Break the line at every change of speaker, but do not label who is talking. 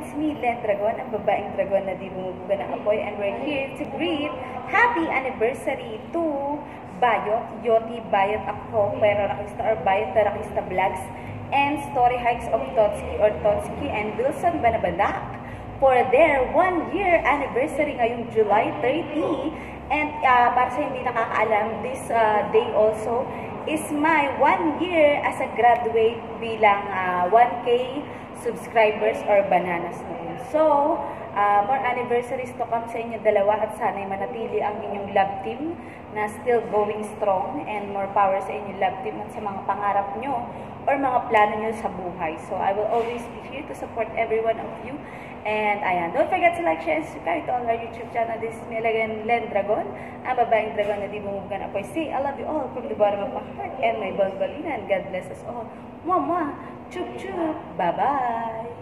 it's me, Len Dragon, ang babaeng dragon na di bumubuga ng apoy, and we're here to greet happy anniversary to Bayot, Yoti Bayot ako, pero Rakista or Bayot Rakista Vlogs, and Story Hikes of Totski or Totski and Wilson Banabadak for their one-year anniversary ngayong July 30. And uh, para sa hindi nakakaalam, this uh, day also is my one year as a graduate bilang uh, 1K subscribers or bananas na yun. So, uh, more anniversaries to come sa inyo dalawa at sana'y manatili ang inyong love team na still going strong and more power sa inyong love team at sa mga pangarap nyo or mga plano nyo sa buhay. So, I will always be here to support every one of you. And ayan, don't forget to like, share, and subscribe to all our YouTube channel. This is me Len Dragon, ang babaeng dragon na di bumubugan apoy. Say, I love you all from the bottom of my heart and my balbalina. And God bless us all. Mwah. Chup, chup. Bye-bye.